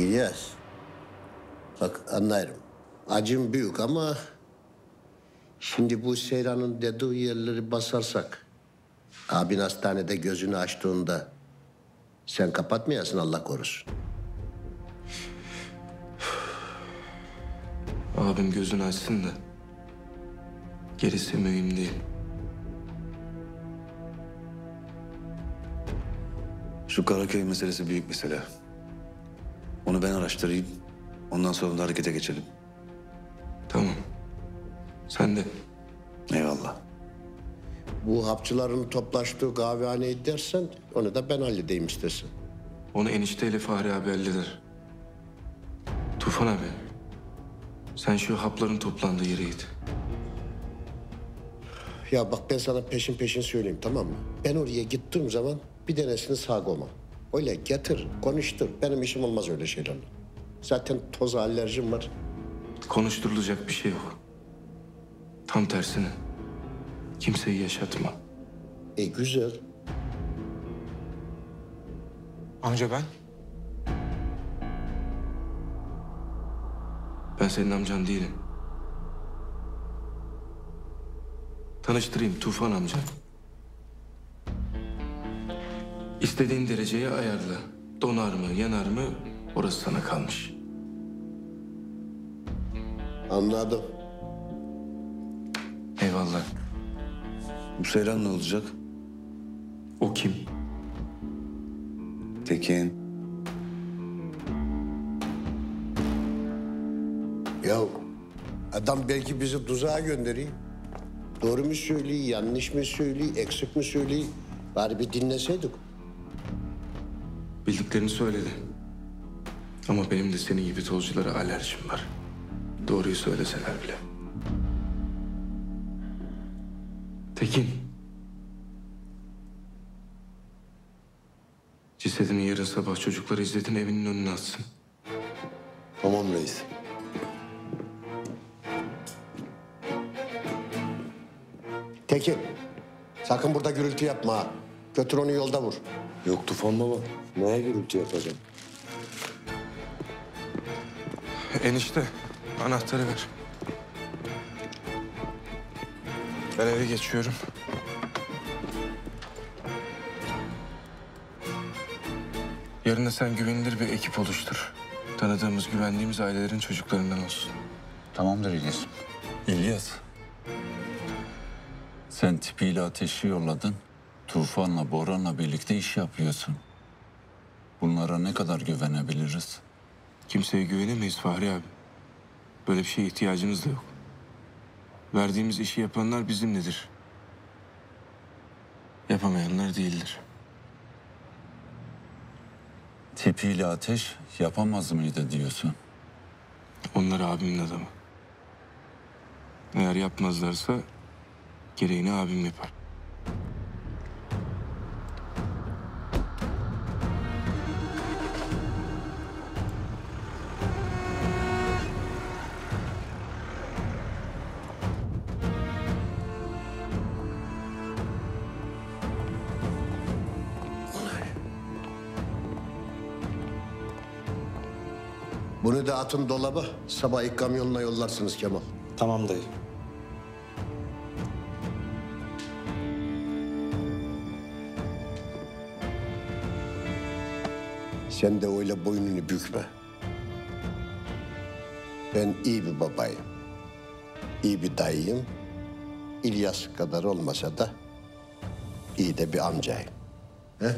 İlyas. Bak anlarım. Acım büyük ama... Şimdi bu Seyran'ın dediği yerleri basarsak... Abin hastanede gözünü açtığında... Sen kapatmayasın Allah korusun. Abim gözünü açsın da. Gerisi mühim değil. Şu Karaköy meselesi büyük mesele. Onu ben araştırayım. Ondan sonra da harekete geçelim. Tamam. Sen de. Eyvallah. Bu hapçıların toplaştığı kahvehaneyi dersen... ...onu da ben halledeyim istersen. Onu enişteyle Fahri abi halleder. Tufan abi. Sen şu hapların toplandığı yere git. Ya bak ben sana peşin peşin söyleyeyim tamam mı? Ben oraya gittiğim zaman bir tanesini sağ koyma. Öyle getir, konuştur. Benim işim olmaz öyle şeylerle. Zaten toza alerjim var. Konuşturulacak bir şey yok. Tam tersine. Kimseyi yaşatma. E güzel. Amca ben? Ben senin amcan değilim. Tanıştırayım Tufan amca. İstediğin dereceye ayarla. Donar mı, yanar mı orası sana kalmış. Anladım. Eyvallah. Bu Seyran ne olacak? O kim? Tekin. Ya adam belki bizi tuzağa gönderiyor. Doğru mu söylüyor, yanlış mı söylüyor, eksik mi söylüyor? Bari bir dinleseydik. Bildiklerini söyledi. Ama benim de senin gibi tozculara alerjim var. Doğruyu söyleseler bile. Tekin. Cesedini yarın sabah çocuklar İzzet'in evinin önüne atsın. Tamam reis. Tekin, sakın burada gürültü yapma ha. Götür onu yolda vur. Yok Tufan baba. Neye gürültü yapacağım? Enişte anahtarı ver. Ben eve geçiyorum. Yarın da sen güvenilir bir ekip oluştur. Tanıdığımız, güvendiğimiz ailelerin çocuklarından olsun. Tamamdır İlyas. İlyas. Sen tipiyle ateşi yolladın. Tufan'la Boran'la birlikte iş yapıyorsun. Bunlara ne kadar güvenebiliriz? Kimseye güvenemeyiz Fahri abi. Böyle bir şeye ihtiyacımız da yok. Verdiğimiz işi yapanlar bizimledir. Yapamayanlar değildir. Tipiyle ateş yapamaz mıydı diyorsun? Onlar abimin adamı. Eğer yapmazlarsa gereğini abim yapar. Bunu da atın dolaba. Sabah ilk kamyonla yollarsınız Kemal. Tamam dayı. Sen de öyle boynunu bükme. Ben iyi bir babayım. İyi bir dayıyım. İlyas kadar olmasa da iyi de bir amcayım. He?